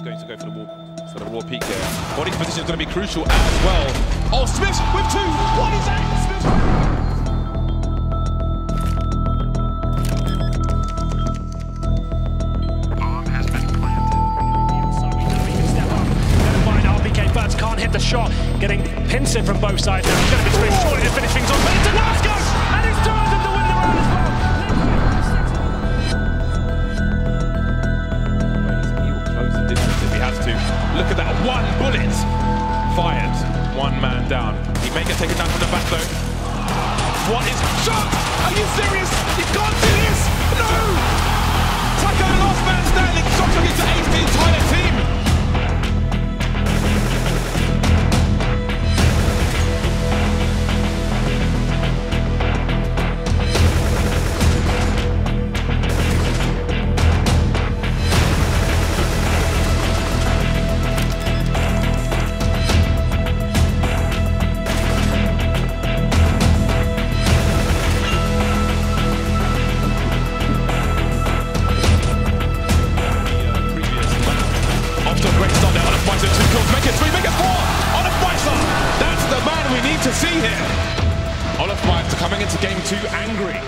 go for the wall, for the raw peek here. Body's position is going to be crucial as well. Oh, Smith with two. What is that? Smith. Can't hit the shot. Getting pincer from both sides now. He's going to be too short Look at that. One bullet fired. One man down. He may get taken down from the back though. What is shot? Are you serious? You can't do this! To see here. olofmeister coming into game two angry.